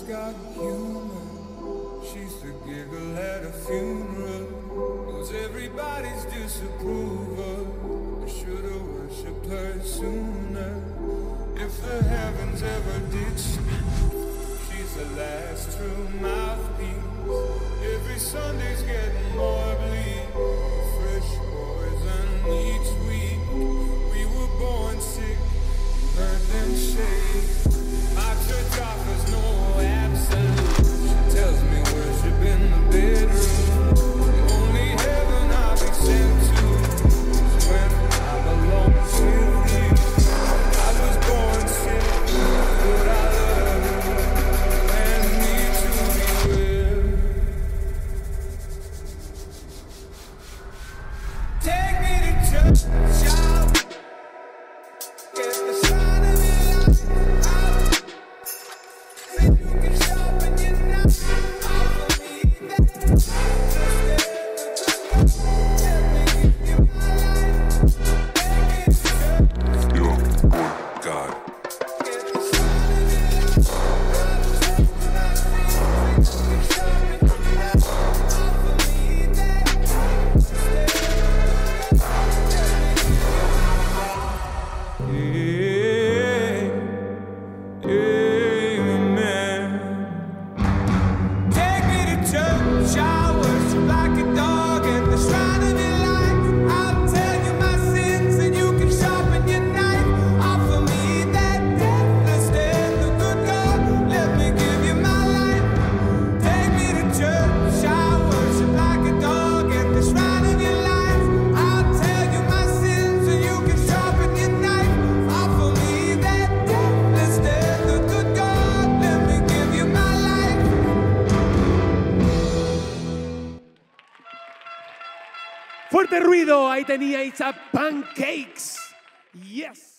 She's got humor. She used to giggle at a funeral. Knows everybody's disapproval. I should've worshipped her sooner. If the heavens ever did speak, she's the last true mouthpiece. Every Sunday. Yeah. Fuerte ruido, ahí teníais a Pancakes. Yes.